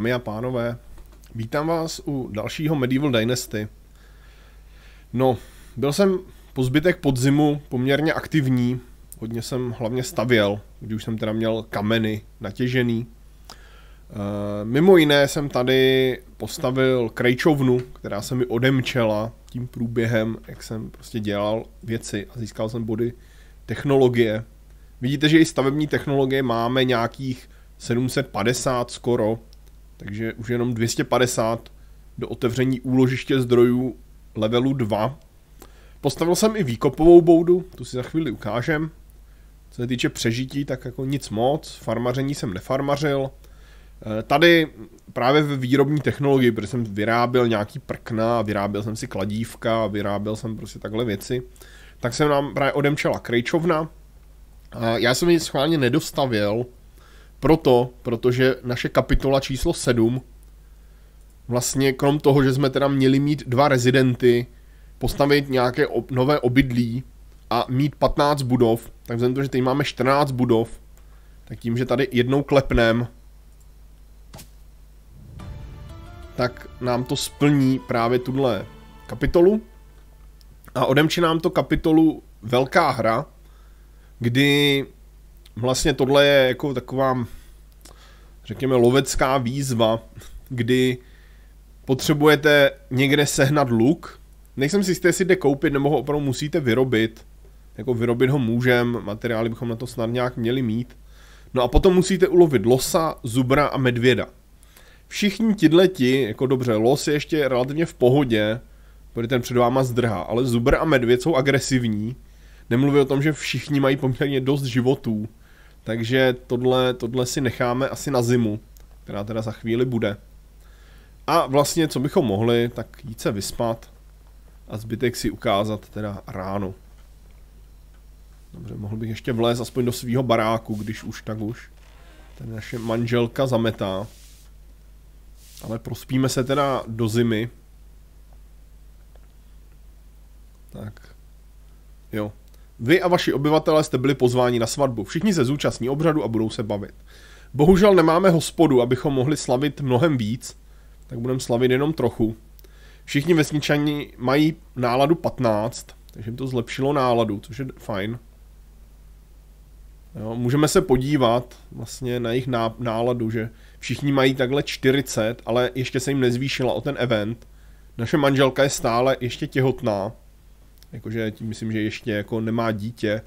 Dámy a pánové, vítám vás u dalšího Medieval Dynasty. No, byl jsem po zbytek podzimu poměrně aktivní, hodně jsem hlavně stavěl, když už jsem teda měl kameny natěžený. E, mimo jiné jsem tady postavil krejčovnu, která se mi odemčela tím průběhem, jak jsem prostě dělal věci a získal jsem body technologie. Vidíte, že i stavební technologie máme nějakých 750 skoro, takže už jenom 250 do otevření úložiště zdrojů levelu 2. Postavil jsem i výkopovou boudu, tu si za chvíli ukážem. Co se týče přežití, tak jako nic moc, farmaření jsem nefarmařil. Eh, tady právě ve výrobní technologii, protože jsem vyráběl nějaký prkna, vyráběl jsem si kladívka, vyráběl jsem prostě takhle věci, tak jsem nám právě odemčela krejčovna. Já jsem ji schválně nedostavil, proto, protože naše kapitola číslo 7, vlastně krom toho, že jsme teda měli mít dva rezidenty, postavit nějaké ob- nové obydlí a mít 15 budov, tak vzhledem to, že teď máme 14 budov, tak tím, že tady jednou klepnem, tak nám to splní právě tuhle kapitolu. A odemčí nám to kapitolu velká hra, kdy vlastně tohle je jako taková, řekněme, lovecká výzva, kdy potřebujete někde sehnat luk. Nejsem si jistý, jestli jde koupit, nebo ho opravdu musíte vyrobit. Jako vyrobit ho můžem, materiály bychom na to snad nějak měli mít. No a potom musíte ulovit losa, zubra a medvěda. Všichni tihleti, jako dobře, los je ještě relativně v pohodě, protože ten před váma zdrhá, ale zubr a medvěd jsou agresivní. Nemluví o tom, že všichni mají poměrně dost životů, takže tohle, tohle si necháme asi na zimu, která teda za chvíli bude. A vlastně, co bychom mohli, tak jít se vyspat a zbytek si ukázat teda ráno. Dobře, mohl bych ještě vlézt aspoň do svého baráku, když už tak už. Tady naše manželka zametá. Ale prospíme se teda do zimy. Tak. Jo. Vy a vaši obyvatelé jste byli pozváni na svatbu. Všichni se zúčastní obřadu a budou se bavit. Bohužel nemáme hospodu, abychom mohli slavit mnohem víc, tak budeme slavit jenom trochu. Všichni vesničani mají náladu 15, takže jim to zlepšilo náladu, což je fajn. Jo, můžeme se podívat vlastně na jejich náladu, že všichni mají takhle 40, ale ještě se jim nezvýšila o ten event. Naše manželka je stále ještě těhotná, jakože tím myslím, že ještě jako nemá dítě.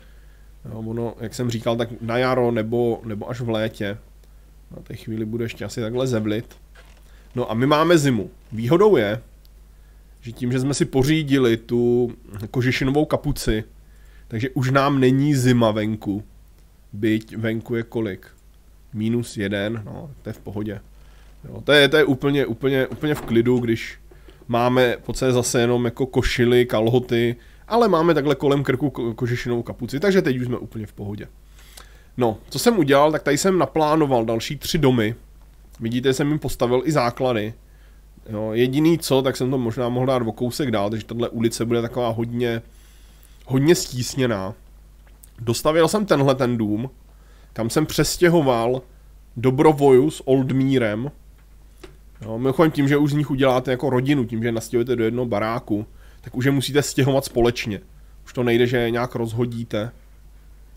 Jo, ono, jak jsem říkal, tak na jaro nebo, nebo až v létě. Na té chvíli bude ještě asi takhle zevlit. No a my máme zimu. Výhodou je, že tím, že jsme si pořídili tu kožešinovou kapuci, takže už nám není zima venku. Byť venku je kolik? Minus jeden, no, to je v pohodě. Jo, to je, to je úplně, úplně, úplně v klidu, když máme po zase jenom jako košily, kalhoty, ale máme takhle kolem krku ko- kožešinovou kapuci, takže teď už jsme úplně v pohodě. No, co jsem udělal, tak tady jsem naplánoval další tři domy. Vidíte, jsem jim postavil i základy. Jo, jediný co, tak jsem to možná mohl dát o kousek dál, takže tahle ulice bude taková hodně, hodně stísněná. Dostavil jsem tenhle ten dům, kam jsem přestěhoval dobrovoju s Oldmírem. Jo, mimochodem tím, že už z nich uděláte jako rodinu, tím, že nastěhujete do jednoho baráku, tak už je musíte stěhovat společně. Už to nejde, že nějak rozhodíte.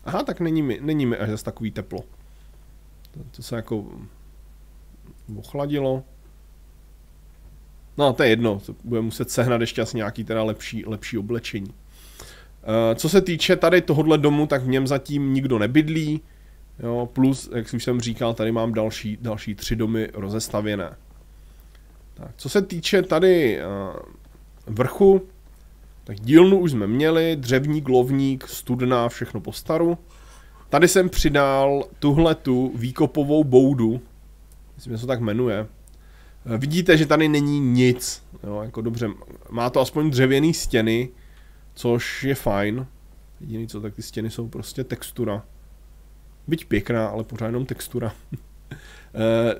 Aha, tak není mi, není mi až zase takový teplo. To, to se jako ochladilo. No, to je jedno, to bude muset sehnat ještě asi nějaký teda lepší, lepší oblečení. Uh, co se týče tady tohohle domu, tak v něm zatím nikdo nebydlí. Jo, plus, jak už jsem říkal, tady mám další, další tři domy rozestavěné. Tak, co se týče tady uh, vrchu, tak dílnu už jsme měli, dřevník, lovník, studna, všechno po staru. Tady jsem přidal tuhle tu výkopovou boudu, myslím, že se to tak jmenuje. Vidíte, že tady není nic, jo, jako dobře, má to aspoň dřevěný stěny, což je fajn. Jediný co, tak ty stěny jsou prostě textura. Byť pěkná, ale pořád jenom textura.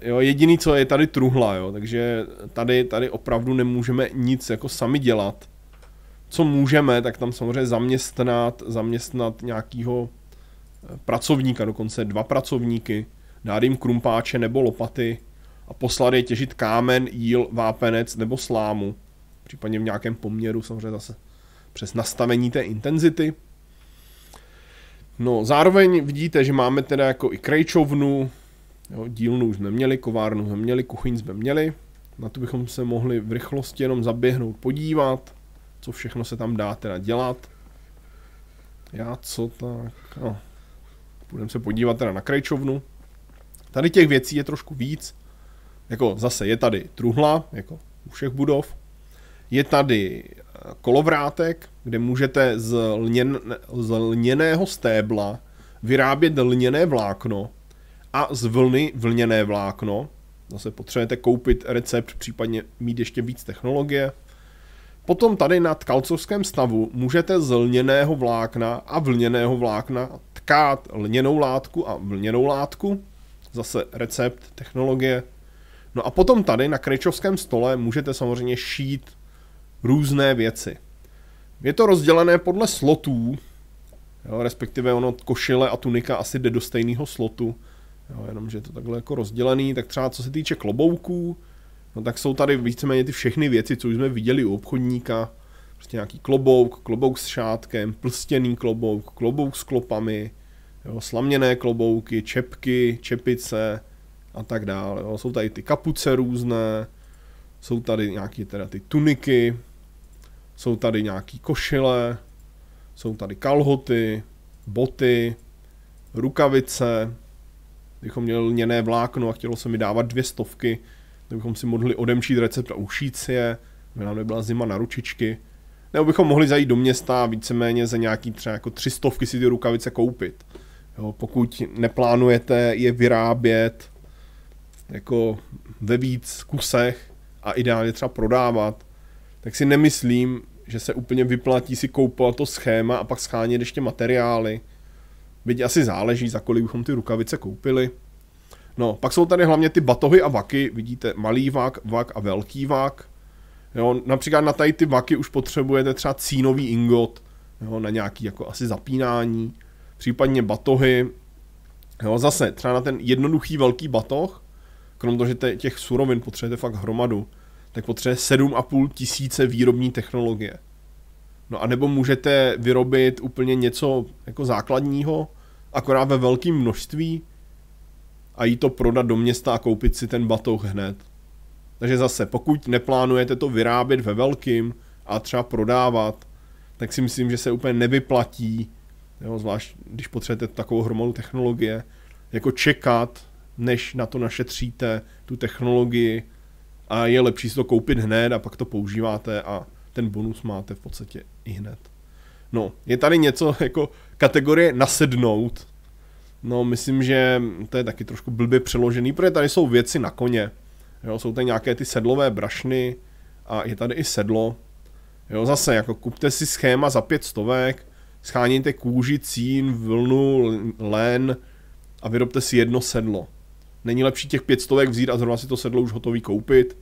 e, jo, jediný co je tady truhla, jo, takže tady, tady opravdu nemůžeme nic jako sami dělat co můžeme, tak tam samozřejmě zaměstnat, zaměstnat nějakého eh, pracovníka, dokonce dva pracovníky, dát jim krumpáče nebo lopaty a poslat je těžit kámen, jíl, vápenec nebo slámu. Případně v nějakém poměru samozřejmě zase přes nastavení té intenzity. No, zároveň vidíte, že máme teda jako i krejčovnu, jo, dílnu už jsme měli, kovárnu jsme měli, kuchyň jsme měli. Na to bychom se mohli v rychlosti jenom zaběhnout, podívat, co všechno se tam dá teda dělat. Já co tak, no. Budeme se podívat teda na krajčovnu. Tady těch věcí je trošku víc. Jako zase je tady truhla, jako u všech budov. Je tady eh, kolovrátek, kde můžete z, lněn, z lněného stébla vyrábět lněné vlákno a z vlny vlněné vlákno. Zase potřebujete koupit recept, případně mít ještě víc technologie. Potom tady na tkalcovském stavu můžete z lněného vlákna a vlněného vlákna tkát lněnou látku a vlněnou látku. Zase recept, technologie. No a potom tady na krečovském stole můžete samozřejmě šít různé věci. Je to rozdělené podle slotů, jo, respektive ono košile a tunika asi jde do stejného slotu, jo, jenomže je to takhle jako rozdělený, tak třeba co se týče klobouků, no tak jsou tady víceméně ty všechny věci, co už jsme viděli u obchodníka, prostě nějaký klobouk, klobouk s šátkem, plstěný klobouk, klobouk s klopami, jo, slaměné klobouky, čepky, čepice a tak dále. Jo. Jsou tady ty kapuce různé, jsou tady nějaké teda ty tuniky, jsou tady nějaký košile, jsou tady kalhoty, boty, rukavice, kdybychom měli lněné vlákno a chtělo se mi dávat dvě stovky, tak bychom si mohli odemčít recept a ušít si je, aby nám nebyla zima na ručičky. Nebo bychom mohli zajít do města a víceméně za nějaký třeba jako tři stovky si ty rukavice koupit. Jo, pokud neplánujete je vyrábět jako ve víc kusech a ideálně třeba prodávat, tak si nemyslím, že se úplně vyplatí si koupovat to schéma a pak schánět ještě materiály. Byť asi záleží, za kolik bychom ty rukavice koupili. No, pak jsou tady hlavně ty batohy a vaky, vidíte, malý vak, vak a velký vak. Jo, například na tady ty vaky už potřebujete třeba cínový ingot, jo, na nějaký jako asi zapínání, případně batohy. Jo, zase třeba na ten jednoduchý velký batoh, krom toho, že těch surovin potřebujete fakt hromadu, tak potřebuje 7,5 tisíce výrobní technologie. No a nebo můžete vyrobit úplně něco jako základního, akorát ve velkém množství a jít to prodat do města a koupit si ten batoh hned. Takže zase, pokud neplánujete to vyrábět ve velkým a třeba prodávat, tak si myslím, že se úplně nevyplatí, jo, zvlášť když potřebujete takovou hromadu technologie, jako čekat, než na to našetříte tu technologii a je lepší si to koupit hned a pak to používáte a ten bonus máte v podstatě i hned. No, je tady něco jako kategorie nasednout. No, myslím, že to je taky trošku blbě přeložený, protože tady jsou věci na koně. Jo, jsou tady nějaké ty sedlové brašny a je tady i sedlo. Jo, zase, jako kupte si schéma za pět stovek, schánějte kůži, cín, vlnu, len a vyrobte si jedno sedlo. Není lepší těch pět stovek vzít a zrovna si to sedlo už hotový koupit.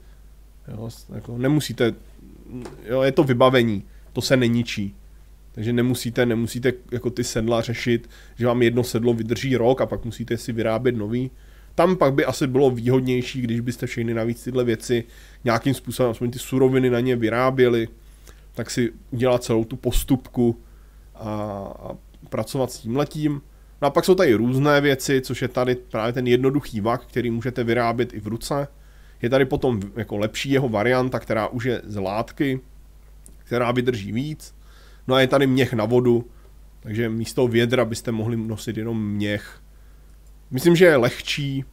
Jo, jako nemusíte, jo, je to vybavení, to se neničí. Takže nemusíte, nemusíte jako ty sedla řešit, že vám jedno sedlo vydrží rok a pak musíte si vyrábět nový. Tam pak by asi bylo výhodnější, když byste všechny navíc tyhle věci nějakým způsobem, aspoň ty suroviny na ně vyráběli, tak si udělat celou tu postupku a, a pracovat s tím letím. No a pak jsou tady různé věci, což je tady právě ten jednoduchý vak, který můžete vyrábět i v ruce. Je tady potom jako lepší jeho varianta, která už je z látky, která vydrží víc. No a je tady měch na vodu, takže místo vědra byste mohli nosit jenom měch. Myslím, že je lehčí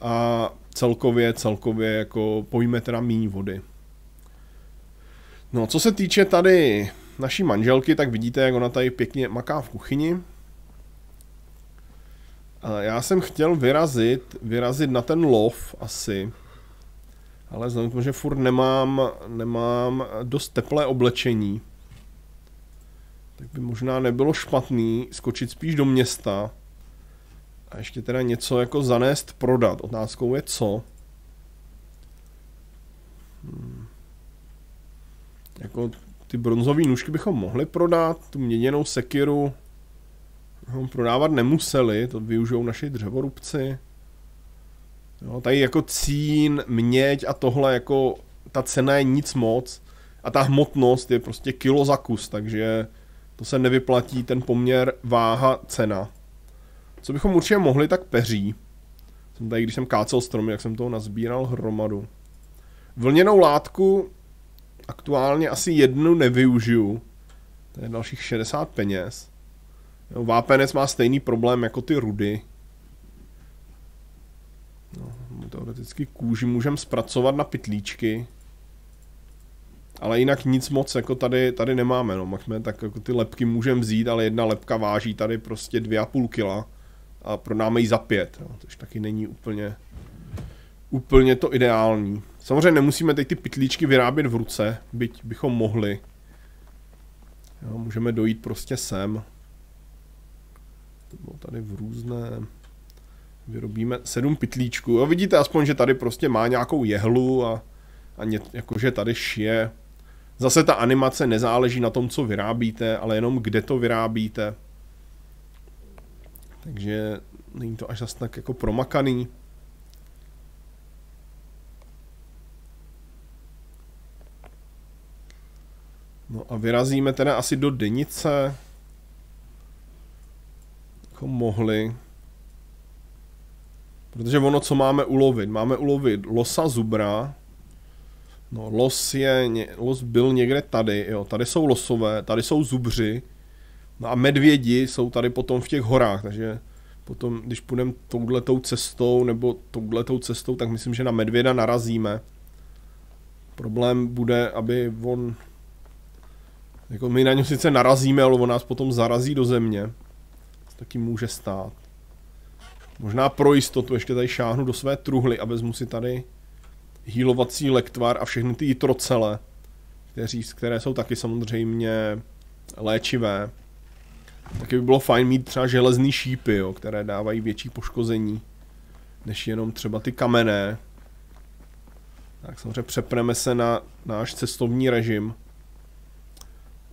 a celkově, celkově jako pojme teda méně vody. No, co se týče tady naší manželky, tak vidíte, jak ona tady pěkně maká v kuchyni. Já jsem chtěl vyrazit, vyrazit na ten lov asi, ale tomu, že furt nemám, nemám dost teplé oblečení, tak by možná nebylo špatný skočit spíš do města a ještě teda něco jako zanést prodat. Otázkou je co. Hmm. Jako ty bronzové nůžky bychom mohli prodat, tu měněnou sekiru prodávat nemuseli, to využijou naši dřevorubci. Jo, tady jako cín, měď a tohle jako ta cena je nic moc a ta hmotnost je prostě kilo za kus, takže to se nevyplatí ten poměr váha cena. Co bychom určitě mohli, tak peří. Jsem tady, když jsem kácel stromy, jak jsem toho nazbíral hromadu. Vlněnou látku aktuálně asi jednu nevyužiju. To je dalších 60 peněz. Jo, vápenec má stejný problém jako ty rudy. No, teoreticky kůži můžeme zpracovat na pytlíčky. Ale jinak nic moc jako tady, tady nemáme, no. Máme, tak jako ty lepky můžeme vzít, ale jedna lepka váží tady prostě dvě a půl kila a prodáme ji za pět, no. což taky není úplně, úplně to ideální. Samozřejmě nemusíme teď ty pytlíčky vyrábět v ruce, byť bychom mohli. Jo, můžeme dojít prostě sem. To bylo tady v různé... Vyrobíme sedm pytlíčků. Jo, vidíte aspoň, že tady prostě má nějakou jehlu a, a ně, jakože tady šije. Zase ta animace nezáleží na tom, co vyrábíte, ale jenom kde to vyrábíte. Takže není to až zase tak jako promakaný. No a vyrazíme teda asi do Denice. Jako mohli. Protože ono, co máme ulovit? Máme ulovit losa zubra. No, los je, los byl někde tady, jo. Tady jsou losové, tady jsou zubři. No a medvědi jsou tady potom v těch horách, takže potom, když půjdeme touhletou cestou nebo touhletou cestou, tak myslím, že na medvěda narazíme. Problém bude, aby on... Jako my na něj sice narazíme, ale on nás potom zarazí do země. To taky může stát. Možná pro jistotu ještě tady šáhnu do své truhly a vezmu si tady hýlovací lektvar a všechny ty jitrocele, kteří, které jsou taky samozřejmě léčivé. Taky by bylo fajn mít třeba železný šípy, jo, které dávají větší poškození, než jenom třeba ty kamenné. Tak samozřejmě přepneme se na náš cestovní režim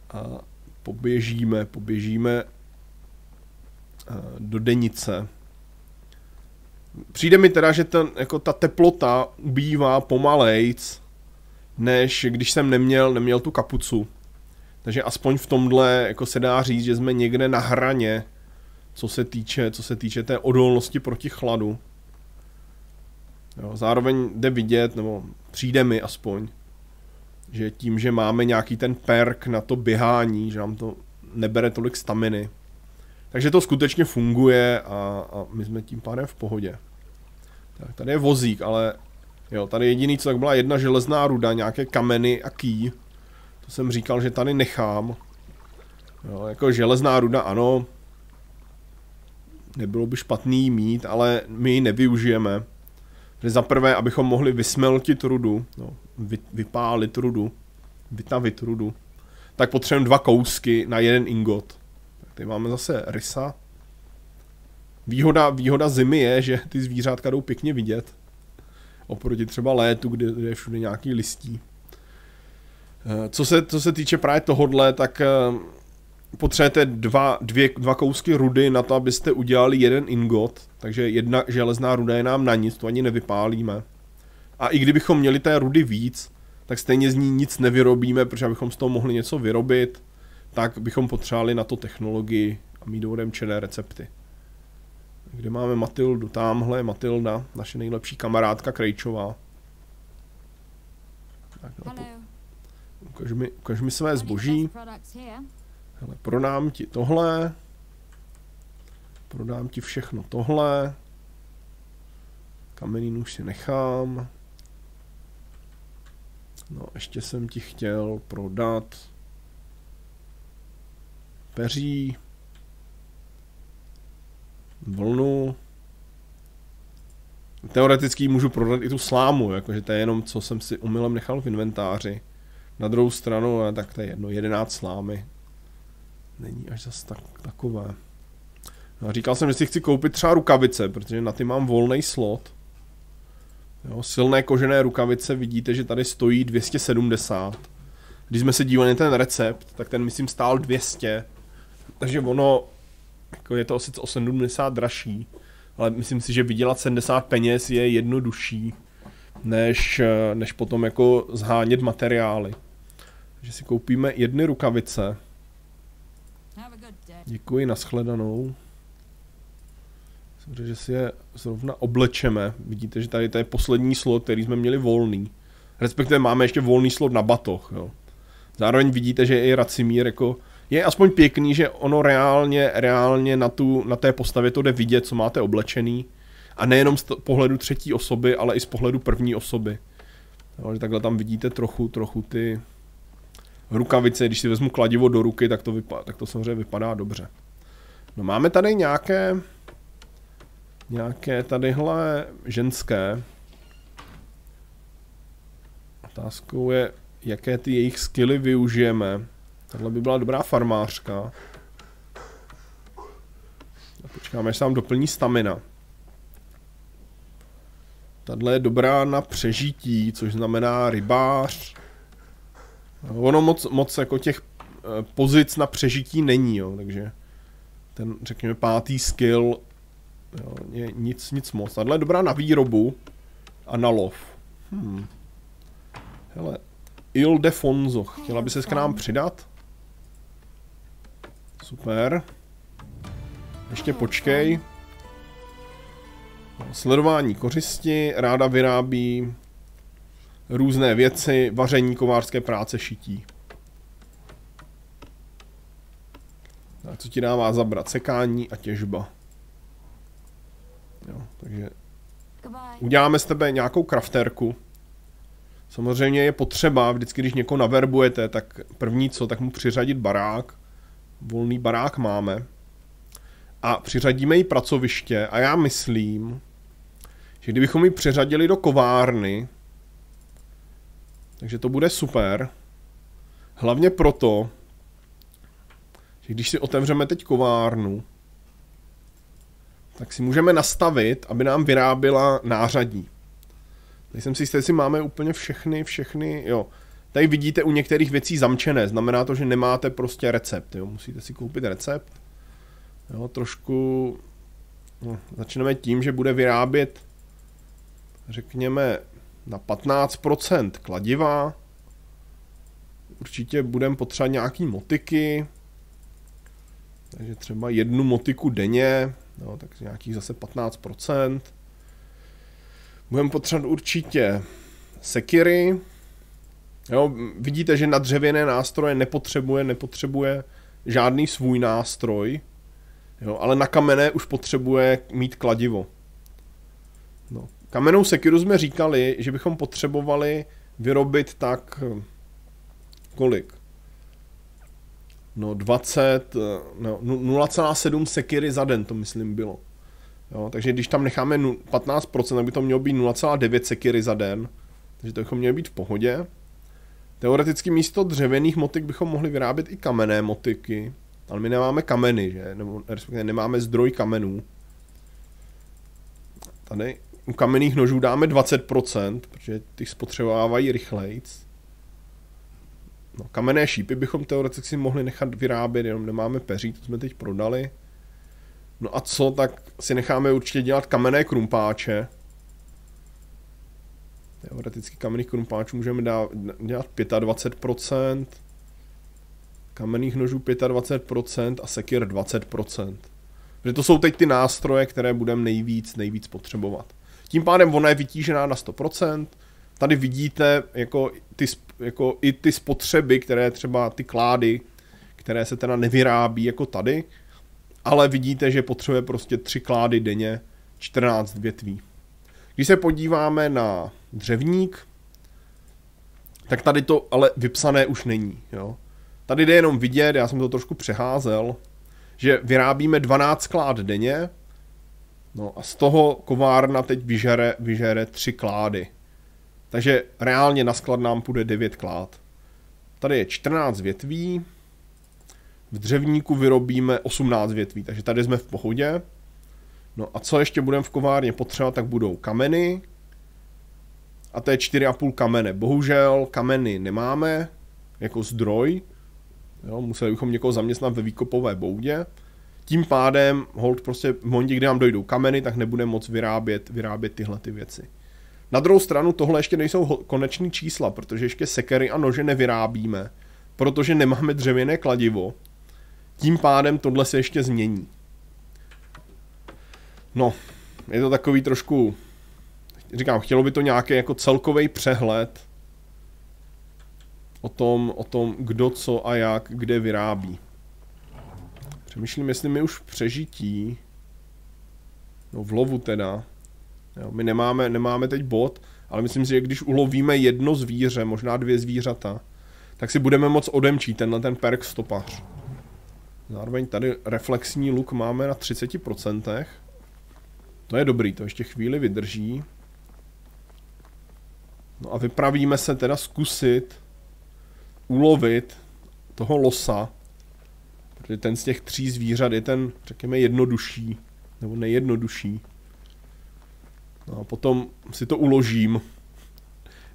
a poběžíme, poběžíme eh, do Denice. Přijde mi teda, že ten, jako ta teplota ubývá pomalejc, než když jsem neměl, neměl tu kapucu. Takže aspoň v tomhle jako se dá říct, že jsme někde na hraně, co se týče, co se týče té odolnosti proti chladu. Jo, zároveň jde vidět, nebo přijde mi aspoň, že tím, že máme nějaký ten perk na to běhání, že nám to nebere tolik staminy, takže to skutečně funguje a, a my jsme tím pádem v pohodě. Tak tady je vozík, ale jo, tady jediný co tak byla jedna železná ruda, nějaké kameny a ký. To jsem říkal, že tady nechám. Jo, jako železná ruda, ano. Nebylo by špatný mít, ale my ji nevyužijeme. Že za prvé, abychom mohli vysmeltit rudu, no, vy, vypálit rudu, vytavit rudu, tak potřebujeme dva kousky na jeden ingot. Tak tady máme zase rysa. Výhoda, výhoda zimy je, že ty zvířátka jdou pěkně vidět. Oproti třeba létu, kde, je všude nějaký listí. Eh, co se, co se týče právě tohodle, tak eh, potřebujete dva, dvě, dva kousky rudy na to, abyste udělali jeden ingot, takže jedna železná ruda je nám na nic, to ani nevypálíme. A i kdybychom měli té rudy víc, tak stejně z ní nic nevyrobíme, protože abychom z toho mohli něco vyrobit, tak bychom potřebovali na to technologii a mít odemčené recepty. Kde máme Matildu? Tamhle je Matilda, naše nejlepší kamarádka Krejčová. Tak, no, po... ukaž, mi, ukaž mi své zboží. Hele, prodám ti tohle. Prodám ti všechno tohle. Kamenín už si nechám. No, ještě jsem ti chtěl prodat peří vlnu. Teoreticky můžu prodat i tu slámu, jakože to je jenom, co jsem si umylem nechal v inventáři. Na druhou stranu, tak to je jedno, 11 slámy. Není až zase tak, takové. No, říkal jsem, že si chci koupit třeba rukavice, protože na ty mám volný slot. Jo, silné kožené rukavice, vidíte, že tady stojí 270. Když jsme se dívali na ten recept, tak ten myslím stál 200. Takže ono jako je to sice o 70 dražší, ale myslím si, že vydělat 70 peněz je jednodušší, než, než potom jako zhánět materiály. Takže si koupíme jedny rukavice. Děkuji, nashledanou. Myslím, že si je zrovna oblečeme. Vidíte, že tady to je poslední slot, který jsme měli volný. Respektive máme ještě volný slot na batoh. Jo. Zároveň vidíte, že i Racimír jako je aspoň pěkný, že ono reálně, reálně na, tu, na té postavě to jde vidět, co máte oblečený. A nejenom z pohledu třetí osoby, ale i z pohledu první osoby. Jo, že takhle tam vidíte trochu, trochu ty rukavice, když si vezmu kladivo do ruky, tak to, vypadá, tak to samozřejmě vypadá dobře. No máme tady nějaké nějaké tadyhle ženské. Otázkou je, jaké ty jejich skily využijeme. Tohle by byla dobrá farmářka. Počkáme, až se nám doplní stamina. Tahle je dobrá na přežití, což znamená rybář. Ono moc, moc jako těch eh, pozic na přežití není, jo, takže ten, řekněme, pátý skill jo, je nic, nic moc. Tahle je dobrá na výrobu a na lov. Hmm. Hele, Ildefonso, chtěla by se k nám přidat? Super. Ještě počkej. Sledování kořisti, ráda vyrábí různé věci, vaření, kovářské práce, šití. A co ti dává zabrat? Sekání a těžba. Jo, takže uděláme z tebe nějakou krafterku. Samozřejmě je potřeba, vždycky, když někoho naverbujete, tak první co, tak mu přiřadit barák. Volný barák máme. A přiřadíme jí pracoviště a já myslím, že kdybychom ji přiřadili do kovárny, takže to bude super. Hlavně proto, že když si otevřeme teď kovárnu, tak si můžeme nastavit, aby nám vyráběla nářadí. Nejsem si jistý, jestli máme úplně všechny, všechny, jo. Tady vidíte u některých věcí zamčené, znamená to, že nemáte prostě recept, jo. Musíte si koupit recept. Jo, trošku... No, začneme tím, že bude vyrábět, řekněme, na 15% kladiva. Určitě budeme potřebovat nějaký motiky. Takže třeba jednu motiku denně, no, tak nějakých zase 15%. Budeme potřebovat určitě sekiry. Jo, vidíte, že na dřevěné nástroje nepotřebuje, nepotřebuje žádný svůj nástroj, jo, ale na kamenné už potřebuje mít kladivo. No. Kamennou sekiru jsme říkali, že bychom potřebovali vyrobit tak kolik? No 20, no 0,7 sekiry za den to myslím bylo. Jo, takže když tam necháme 15%, tak by to mělo být 0,9 sekiry za den. Takže to bychom měli být v pohodě. Teoreticky místo dřevěných motik bychom mohli vyrábět i kamenné motiky. Ale my nemáme kameny, že? Nebo respektive nemáme zdroj kamenů. Tady u kamenných nožů dáme 20%, protože ty spotřebovávají rychlejc. No, kamenné šípy bychom teoreticky mohli nechat vyrábět, jenom nemáme peří, to jsme teď prodali. No a co, tak si necháme určitě dělat kamenné krumpáče. Teoreticky kamenných krumpáčů můžeme dát, dělat 25%, kamenných nožů 25% a sekir 20%. Protože to jsou teď ty nástroje, které budeme nejvíc, nejvíc potřebovat. Tím pádem ona je vytížená na 100%. Tady vidíte jako, ty, jako i ty spotřeby, které třeba ty klády, které se teda nevyrábí jako tady, ale vidíte, že potřebuje prostě tři klády denně, 14 větví. Když se podíváme na dřevník, tak tady to ale vypsané už není. Jo? Tady jde jenom vidět, já jsem to trošku přeházel, že vyrábíme 12 klád denně, no a z toho kovárna teď vyžere, vyžere 3 klády. Takže reálně na sklad nám půjde 9 klád. Tady je 14 větví, v dřevníku vyrobíme 18 větví, takže tady jsme v pohodě. No a co ještě budeme v kovárně potřebovat, tak budou kameny. A to je 4,5 kamene. Bohužel kameny nemáme jako zdroj. Jo, museli bychom někoho zaměstnat ve výkopové boudě. Tím pádem, hold prostě v momentě, kdy nám dojdou kameny, tak nebude moc vyrábět, vyrábět tyhle ty věci. Na druhou stranu tohle ještě nejsou koneční čísla, protože ještě sekery a nože nevyrábíme, protože nemáme dřevěné kladivo. Tím pádem tohle se ještě změní. No, je to takový trošku, říkám, chtělo by to nějaký jako celkový přehled o tom, o tom, kdo co a jak, kde vyrábí. Přemýšlím, jestli mi už v přežití, no v lovu teda, jo, my nemáme, nemáme teď bod, ale myslím si, že když ulovíme jedno zvíře, možná dvě zvířata, tak si budeme moc odemčít tenhle ten perk stopař. Zároveň tady reflexní luk máme na 30%. To je dobrý, to ještě chvíli vydrží. No a vypravíme se teda zkusit ulovit toho losa, protože ten z těch tří zvířat je ten, řekněme, jednodušší, nebo nejjednodušší. No a potom si to uložím,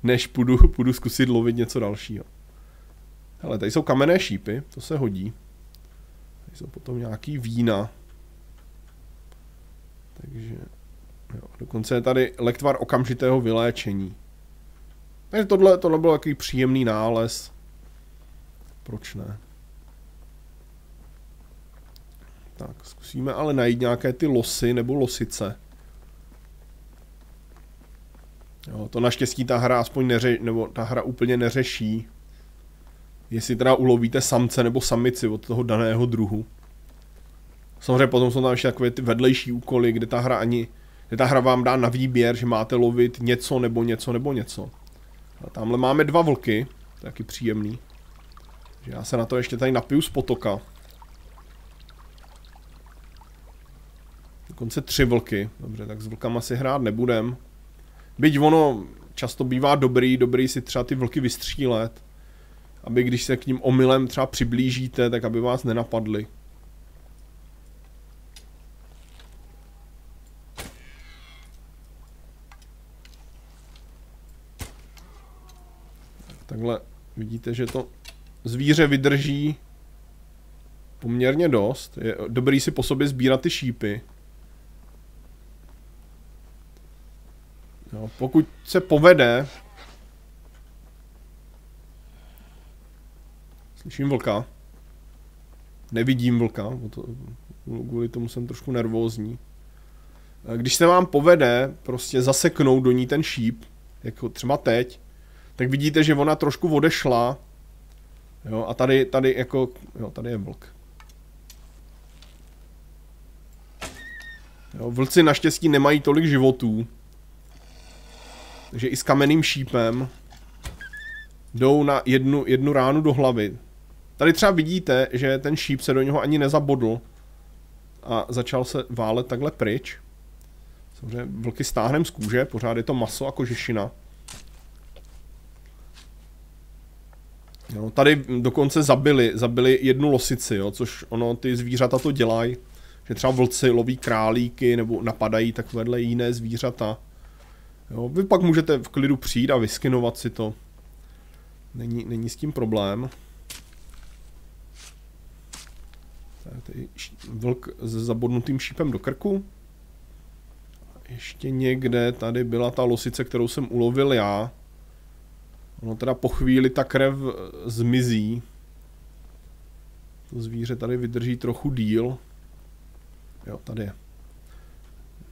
než půjdu, půjdu zkusit lovit něco dalšího. Hele, tady jsou kamenné šípy, to se hodí. Tady jsou potom nějaký vína. Takže, jo, dokonce je tady lektvar okamžitého vyléčení. Takže tohle, tohle byl takový příjemný nález. Proč ne? Tak, zkusíme ale najít nějaké ty losy nebo losice. Jo, to naštěstí ta hra aspoň neře, nebo ta hra úplně neřeší. Jestli teda ulovíte samce nebo samici od toho daného druhu. Samozřejmě potom jsou tam ještě takové ty vedlejší úkoly, kde ta hra ani, kde ta hra vám dá na výběr, že máte lovit něco nebo něco nebo něco. A tamhle máme dva vlky, to je taky příjemný. Že já se na to ještě tady napiju z potoka. Dokonce tři vlky. Dobře, tak s vlkama si hrát nebudem. Byť ono často bývá dobrý, dobrý si třeba ty vlky vystřílet. Aby když se k ním omylem třeba přiblížíte, tak aby vás nenapadly. Takhle vidíte, že to zvíře vydrží poměrně dost. Je dobrý si po sobě sbírat ty šípy. No, pokud se povede... Slyším vlka. Nevidím vlka, kvůli tomu jsem trošku nervózní. Když se vám povede prostě zaseknout do ní ten šíp, jako třeba teď, tak vidíte, že ona trošku odešla. Jo, a tady, tady jako, jo, tady je vlk. Jo, vlci naštěstí nemají tolik životů. Takže i s kamenným šípem jdou na jednu, jednu ránu do hlavy. Tady třeba vidíte, že ten šíp se do něho ani nezabodl a začal se válet takhle pryč. Samozřejmě vlky stáhnem z kůže, pořád je to maso a kožešina. Jo, tady dokonce zabili, zabili jednu losici, jo, což ono, ty zvířata to dělají. Že třeba vlci loví králíky nebo napadají takovéhle jiné zvířata. Jo, vy pak můžete v klidu přijít a vyskinovat si to. Není, není s tím problém. Tady vlk s zabodnutým šípem do krku. Ještě někde tady byla ta losice, kterou jsem ulovil já. Ono teda po chvíli ta krev zmizí. To zvíře tady vydrží trochu díl. Jo, tady je.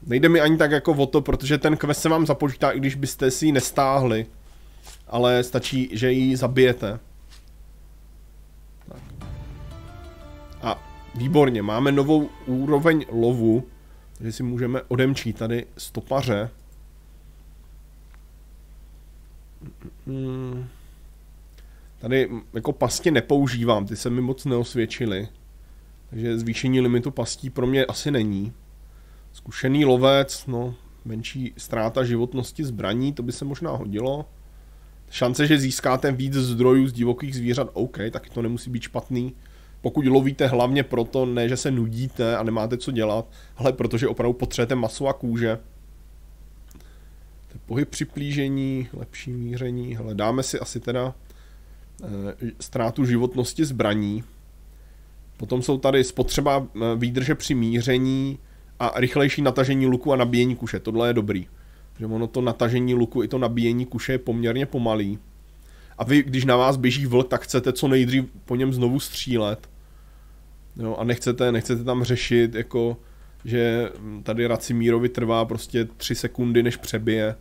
Nejde mi ani tak jako o to, protože ten quest se vám započítá, i když byste si ji nestáhli. Ale stačí, že ji zabijete. Tak. A výborně, máme novou úroveň lovu, takže si můžeme odemčít tady stopaře. Hmm. Tady jako pasti nepoužívám, ty se mi moc neosvědčily. Takže zvýšení limitu pastí pro mě asi není. Zkušený lovec, no, menší ztráta životnosti zbraní, to by se možná hodilo. Šance, že získáte víc zdrojů z divokých zvířat, OK, taky to nemusí být špatný. Pokud lovíte hlavně proto, ne, že se nudíte a nemáte co dělat, ale protože opravdu potřebujete maso a kůže. Pohyb připlížení, lepší míření, hele, dáme si asi teda e, ztrátu životnosti zbraní. Potom jsou tady spotřeba eh, výdrže při míření a rychlejší natažení luku a nabíjení kuše. Tohle je dobrý. Že ono to natažení luku i to nabíjení kuše je poměrně pomalý. A vy, když na vás běží vlk, tak chcete co nejdřív po něm znovu střílet. Jo, a nechcete, nechcete tam řešit, jako, že tady Racimírovi trvá prostě 3 sekundy, než přebije.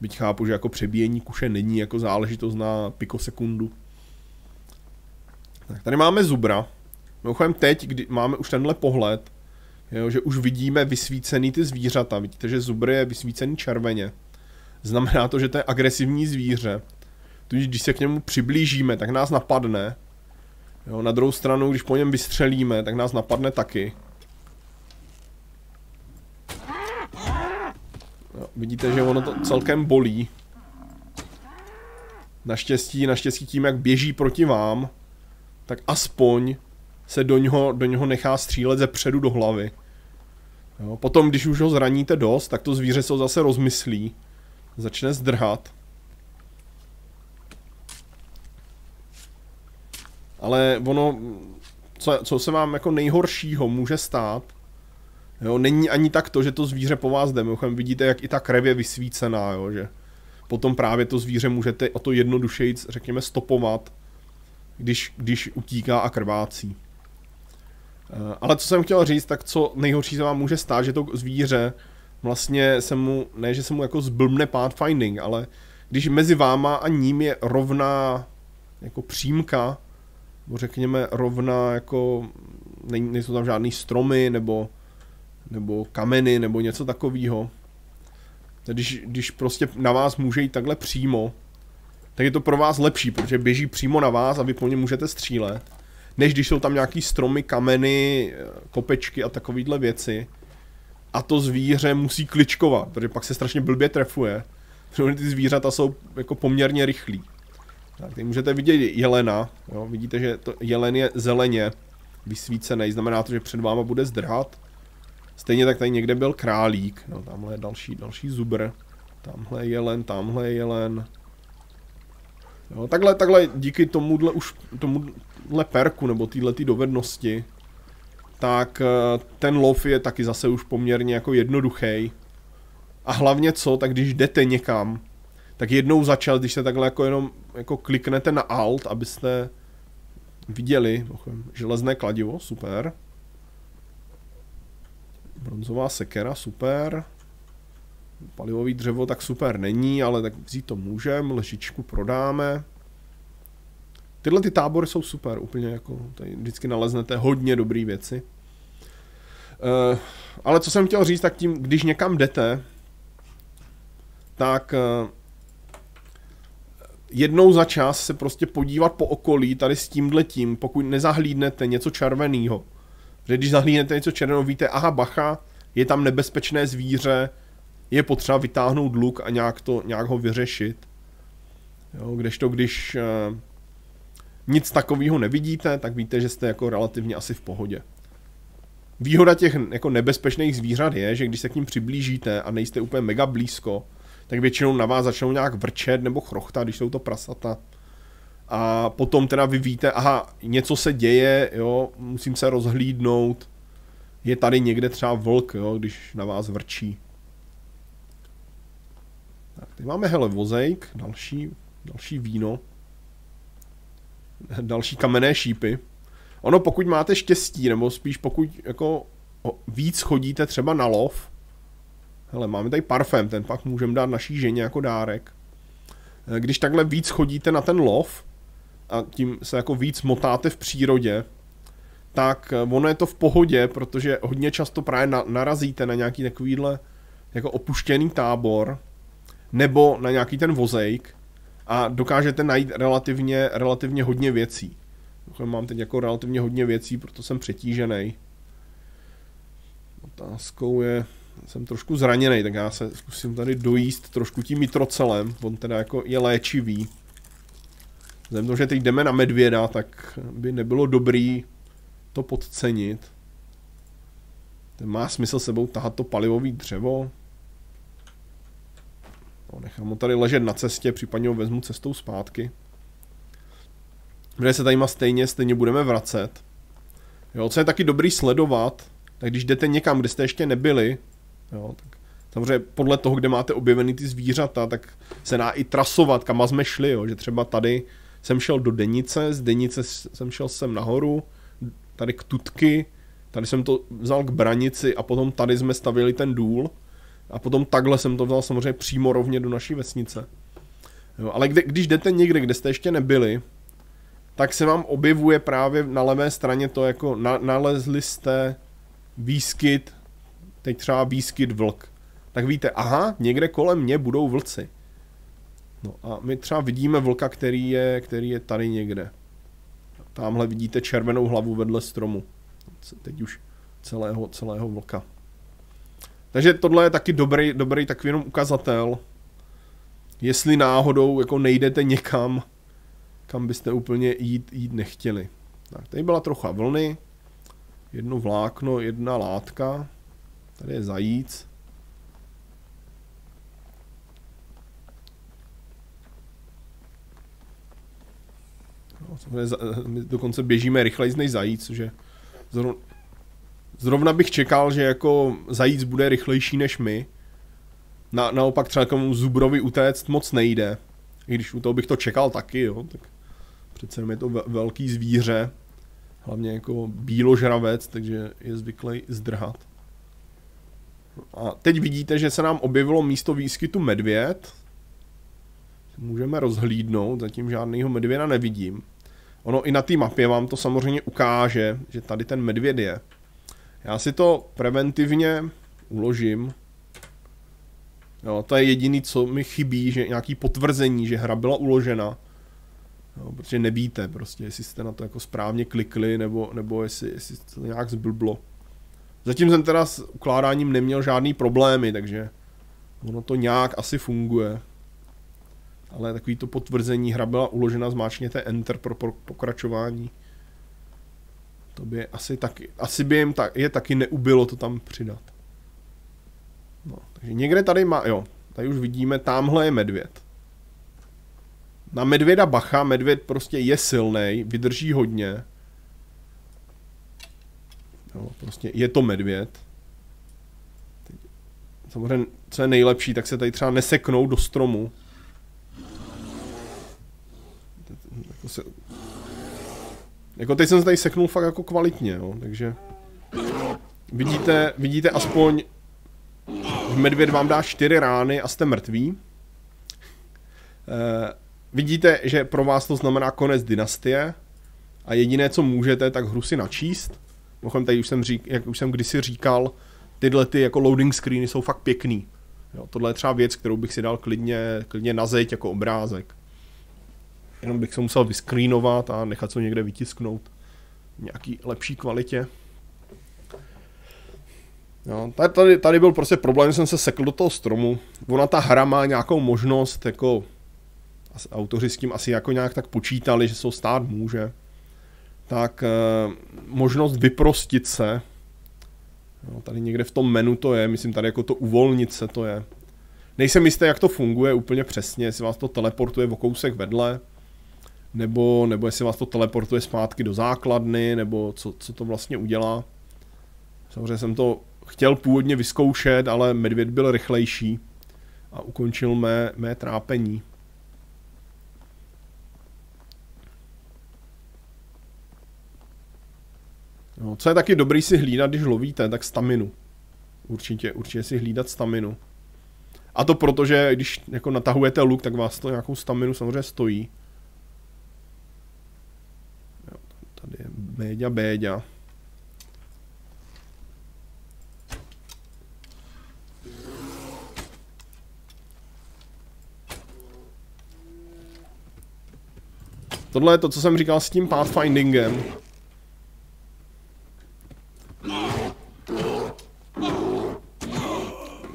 Byť chápu, že jako přebíjení kuše není jako záležitost na pikosekundu. Tak tady máme zubra. Mimochodem teď, kdy máme už tenhle pohled, jo, že už vidíme vysvícený ty zvířata. Vidíte, že zubr je vysvícený červeně. Znamená to, že to je agresivní zvíře. Tudíž když se k němu přiblížíme, tak nás napadne. Jo, na druhou stranu, když po něm vystřelíme, tak nás napadne taky. Jo, vidíte, že ono to celkem bolí. Naštěstí, naštěstí tím, jak běží proti vám, tak aspoň se do něho, do něho nechá střílet ze předu do hlavy. Jo, potom, když už ho zraníte dost, tak to zvíře se zase rozmyslí. Začne zdrhat. Ale ono, co, co se vám jako nejhoršího může stát, jo, není ani tak to, že to zvíře po vás jde. Mimochodem vidíte, jak i ta krev je vysvícená, jo, že potom právě to zvíře můžete o to jednodušeji, řekněme, stopovat, když, když utíká a krvácí. Eh, ale co jsem chtěl říct, tak co nejhorší se vám může stát, že to zvíře vlastně se mu, ne že se mu jako zblbne pathfinding, ale když mezi váma a ním je rovná jako přímka, nebo řekněme rovná jako, nejsou tam žádný stromy nebo, nebo kameny nebo něco takového. Když, když prostě na vás může jít takhle přímo, tak je to pro vás lepší, protože běží přímo na vás a vy po něm můžete střílet, než když jsou tam nějaký stromy, kameny, kopečky a takovéhle věci. A to zvíře musí kličkovat, protože pak se strašně blbě trefuje. Protože ty zvířata jsou jako poměrně rychlí. Tak, tady můžete vidět jelena, jo, vidíte, že to jelen je zeleně vysvícený, znamená to, že před váma bude zdrhat. Stejně tak tady někde byl králík, no, tamhle je další, další zubr, tamhle je jelen, tamhle je jelen. Jo, takhle, takhle díky tomuhle už, tomuhle perku, nebo téhle dovednosti, tak eh, ten lov je taky zase už poměrně jako jednoduchý. A hlavně co, tak když jdete někam, tak jednou za čas, když se takhle jako jenom jako kliknete na Alt, abyste viděli, železné kladivo, super. Bronzová sekera, super. Palivový dřevo tak super není, ale tak vzít to můžeme, ležičku prodáme. Tyhle ty tábory jsou super, úplně jako, tady vždycky naleznete hodně dobré věci. Uh, ale co jsem chtěl říct, tak tím, když někam jdete, tak uh, jednou za čas se prostě podívat po okolí tady s tímhle tím, pokud nezahlídnete něco červeného. Protože když zahlídnete něco červeného, víte, aha, bacha, je tam nebezpečné zvíře, je potřeba vytáhnout luk a nějak, to, nějak ho vyřešit. Jo, kdežto když uh, nic takového nevidíte, tak víte, že jste jako relativně asi v pohodě. Výhoda těch jako nebezpečných zvířat je, že když se k ním přiblížíte a nejste úplně mega blízko, tak většinou na vás začnou nějak vrčet nebo chrochtat, když jsou to prasata. A potom teda vy víte, aha, něco se děje, jo, musím se rozhlídnout, je tady někde třeba vlk, jo, když na vás vrčí. Tak, teď máme hele vozejk, další, další víno, další kamenné šípy. Ono pokud máte štěstí, nebo spíš pokud jako víc chodíte třeba na lov, Hele, máme tady parfém, ten pak můžeme dát naší ženě jako dárek. Eh, když takhle víc chodíte na ten lov a tím se jako víc motáte v přírodě, tak eh, ono je to v pohodě, protože hodně často právě na, narazíte na nějaký takovýhle jako opuštěný tábor nebo na nějaký ten vozejk a dokážete najít relativně, relativně hodně věcí. Mám teď jako relativně hodně věcí, proto jsem přetížený. Otázkou je, jsem trošku zraněný, tak já se zkusím tady dojíst trošku tím mitrocelem, on teda jako je léčivý. To, že teď jdeme na medvěda, tak by nebylo dobrý to podcenit. Ten má smysl sebou tahat to palivový dřevo. No, nechám ho tady ležet na cestě, případně ho vezmu cestou zpátky. Protože se tady stejně, stejně budeme vracet. Jo, co je taky dobrý sledovat, tak když jdete někam, kde jste ještě nebyli, jo, tak samozřejmě podle toho, kde máte objevený ty zvířata, tak se dá i trasovat, kam jsme šli, jo, že třeba tady jsem šel do Denice, z Denice jsem šel sem nahoru, tady k Tutky, tady jsem to vzal k Branici a potom tady jsme stavili ten důl a potom takhle jsem to vzal samozřejmě přímo rovně do naší vesnice. Jo, ale kde, když jdete někde, kde jste ještě nebyli, tak se vám objevuje právě na levé straně to jako na, nalezli jste výskyt, teď třeba výskyt vlk. Tak víte, aha, někde kolem mě budou vlci. No a my třeba vidíme vlka, který je, který je tady někde. Tamhle vidíte červenou hlavu vedle stromu. Teď už celého, celého vlka. Takže tohle je taky dobrý, dobrý takový jenom ukazatel, jestli náhodou jako nejdete někam, kam byste úplně jít, jít nechtěli. Tak, tady byla trocha vlny, jedno vlákno, jedna látka, tady je zajíc. My dokonce běžíme rychleji než zajíc, že zrovna, zrovna bych čekal, že jako zajíc bude rychlejší než my. Na, naopak třeba komu zubrovi utéct moc nejde. I když u toho bych to čekal taky, jo, tak přece je to velký zvíře, hlavně jako bíložravec, takže je zvyklý zdrhat. A teď vidíte, že se nám objevilo místo výskytu medvěd. Můžeme rozhlídnout, zatím žádného medvěda nevidím. Ono i na té mapě vám to samozřejmě ukáže, že tady ten medvěd je. Já si to preventivně uložím. Jo, to je jediný, co mi chybí, že nějaký potvrzení, že hra byla uložena. Jo, protože nevíte prostě, jestli jste na to jako správně klikli, nebo, nebo jestli, jestli to nějak zblblo. Zatím jsem teda s ukládáním neměl žádný problémy, takže ono to nějak asi funguje. Ale takový to potvrzení, hra byla uložena, zmáčkněte Enter pro, pro pokračování. To by asi taky, asi by jim tak, je taky neubilo to tam přidat. No, takže někde tady má, jo, tady už vidíme, tamhle je medvěd. Na medvěda bacha, medvěd prostě je silný, vydrží hodně. Jo, prostě je to medvěd. Samozřejmě, co je nejlepší, tak se tady třeba neseknou do stromu. Jako, se... jako teď jsem se tady seknul fakt jako kvalitně, jo, takže vidíte, vidíte aspoň medvěd vám dá čtyři rány a jste mrtví. E, vidíte, že pro vás to znamená konec dynastie a jediné, co můžete, tak hru si načíst. Mimochodem, tady už jsem, řík, jak už jsem kdysi říkal, tyhle ty jako loading screeny jsou fakt pěkný. Jo, tohle je třeba věc, kterou bych si dal klidně, klidně na zeď jako obrázek. Jenom bych se musel vyskreenovat a nechat se někde vytisknout v nějaký lepší kvalitě. Jo, tady, tady byl prostě problém, že jsem se sekl do toho stromu. Ona ta hra má nějakou možnost, jako autoři s tím asi jako nějak tak počítali, že se stát může, tak e, možnost vyprostit se, jo, tady někde v tom menu to je, myslím tady jako to uvolnit se to je. Nejsem jistý, jak to funguje úplně přesně, jestli vás to teleportuje o kousek vedle, nebo, nebo jestli vás to teleportuje zpátky do základny, nebo co, co to vlastně udělá. Samozřejmě jsem to chtěl původně vyzkoušet, ale medvěd byl rychlejší a ukončil mé, mé trápení. No, co je taky dobrý si hlídat, když lovíte, tak staminu. Určitě, určitě si hlídat staminu. A to proto, že když jako natahujete luk, tak vás to nějakou staminu samozřejmě stojí. Jo, tady je Béďa, Béďa. Tohle je to, co jsem říkal s tím pathfindingem.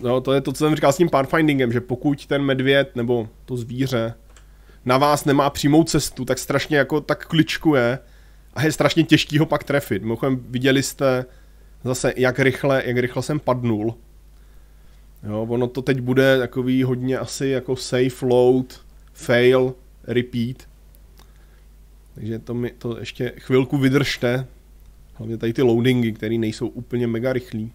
No, to je to, co jsem říkal s tím pathfindingem, že pokud ten medvěd nebo to zvíře na vás nemá přímou cestu, tak strašně jako tak kličkuje a je strašně těžký ho pak trefit. Mimochodem viděli jste zase, jak rychle, jak rychle jsem padnul. Jo, ono to teď bude takový hodně asi jako safe load, fail, repeat. Takže to mi to ještě chvilku vydržte. Hlavně tady ty loadingy, které nejsou úplně mega rychlí.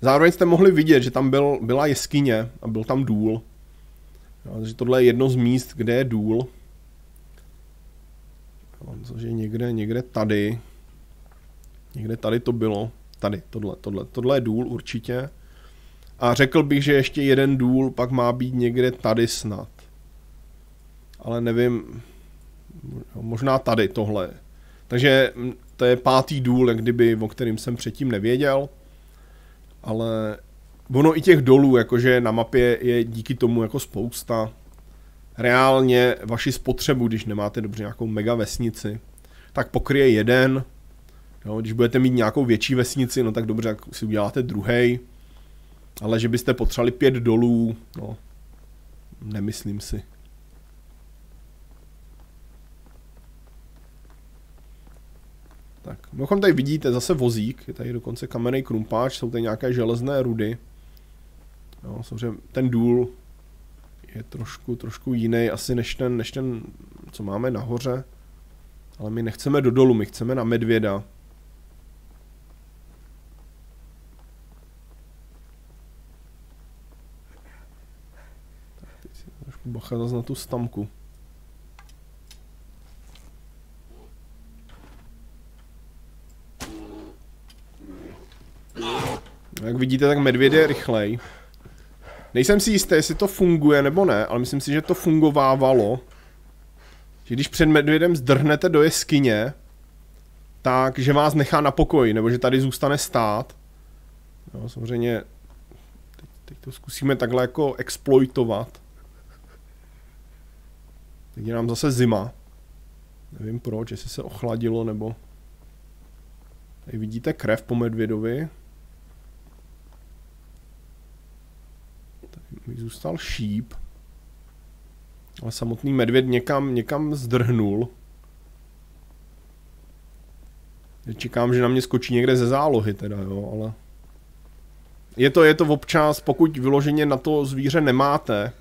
Zároveň jste mohli vidět, že tam byl, byla jeskyně a byl tam důl. Takže tohle je jedno z míst, kde je důl. Jo, takže někde, někde tady. Někde tady to bylo. Tady, tohle, tohle. Tohle je důl určitě. A řekl bych, že ještě jeden důl pak má být někde tady snad. Ale nevím, možná tady tohle. Takže to je pátý důl, jak kdyby, o kterým jsem předtím nevěděl. Ale ono i těch dolů, jakože na mapě je díky tomu jako spousta. Reálně vaši spotřebu, když nemáte dobře nějakou mega vesnici, tak pokryje jeden. Jo, když budete mít nějakou větší vesnici, no tak dobře, tak si uděláte druhý. Ale že byste potřebovali pět dolů, no, nemyslím si. Tak, mimochodem tady vidíte zase vozík, je tady dokonce kamenný krumpáč, jsou tady nějaké železné rudy. No, samozřejmě ten důl je trošku, trošku jiný asi než ten, než ten, co máme nahoře. Ale my nechceme do dolu, my chceme na medvěda. Trošku bacha zase na tu stamku. Jak vidíte, tak medvěd je rychlej. Nejsem si jistý, jestli to funguje nebo ne, ale myslím si, že to fungovávalo. Že když před medvědem zdrhnete do jeskyně, tak že vás nechá na pokoji, nebo že tady zůstane stát. No, samozřejmě teď, teď to zkusíme takhle jako exploitovat. Teď je nám zase zima. Nevím proč, jestli se ochladilo nebo... Tady vidíte krev po medvědovi. Mi zůstal šíp. Ale samotný medvěd někam, někam zdrhnul. Čekám, že na mě skočí někde ze zálohy teda, jo, ale... Je to, je to občas, pokud vyloženě na to zvíře nemáte,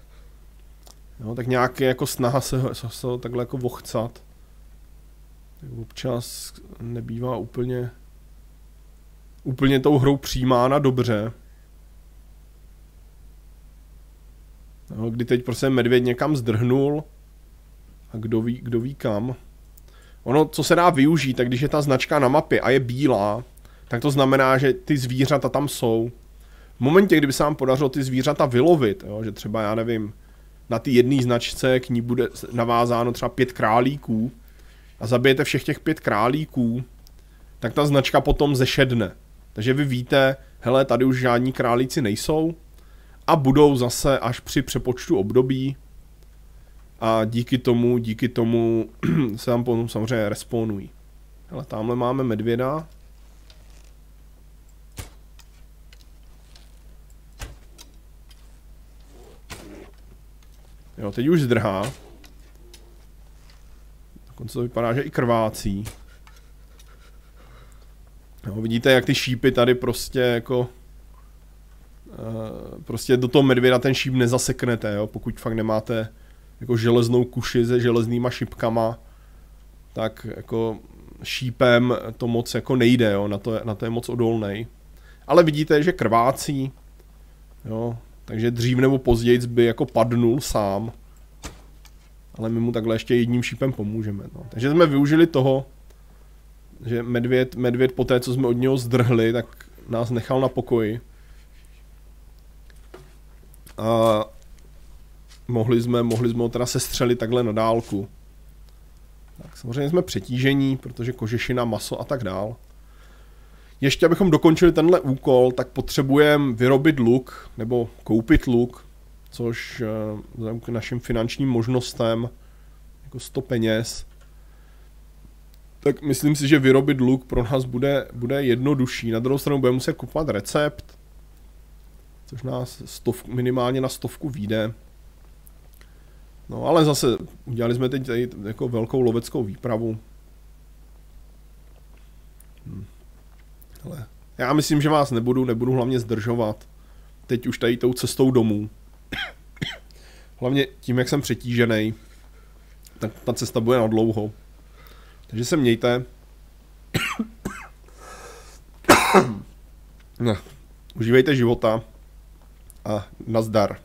jo, tak nějaké jako snaha se, se, se takhle jako vochcat. Tak občas nebývá úplně úplně tou hrou přijímána dobře. No, kdy teď prostě medvěd někam zdrhnul a kdo ví, kdo ví kam. Ono, co se dá využít, tak když je ta značka na mapě a je bílá, tak to znamená, že ty zvířata tam jsou. V momentě, kdyby se vám podařilo ty zvířata vylovit, jo, že třeba, já nevím, na ty jedné značce k ní bude navázáno třeba pět králíků a zabijete všech těch pět králíků, tak ta značka potom zešedne. Takže vy víte, hele, tady už žádní králíci nejsou, a budou zase až při přepočtu období a díky tomu, díky tomu se tam potom samozřejmě respawnují. Ale tamhle máme medvěda. Jo, teď už zdrhá. Dokonce to vypadá, že i krvácí. Jo, vidíte, jak ty šípy tady prostě jako prostě do toho medvěda ten šíp nezaseknete, jo? pokud fakt nemáte jako železnou kuši se železnýma šipkama, tak jako šípem to moc jako nejde, jo? Na, to, je, na to je moc odolný. Ale vidíte, že krvácí, jo? takže dřív nebo později by jako padnul sám, ale my mu takhle ještě jedním šípem pomůžeme. No. Takže jsme využili toho, že medvěd, medvěd po té, co jsme od něho zdrhli, tak nás nechal na pokoji a mohli jsme, mohli jsme ho teda sestřelit takhle na dálku. Tak samozřejmě jsme přetížení, protože kožešina, maso a tak dál. Ještě abychom dokončili tenhle úkol, tak potřebujeme vyrobit luk, nebo koupit luk, což eh, vzhledem k našim finančním možnostem, jako 100 peněz, tak myslím si, že vyrobit luk pro nás bude, bude jednodušší. Na druhou stranu budeme muset kupovat recept, což nás stov, minimálně na stovku vyjde. No ale zase udělali jsme teď tady jako velkou loveckou výpravu. Hm. Ale já myslím, že vás nebudu, nebudu hlavně zdržovat. Teď už tady tou cestou domů. Hlavně tím, jak jsem přetížený, tak ta cesta bude na dlouho. Takže se mějte. No, užívejte života a nazdar.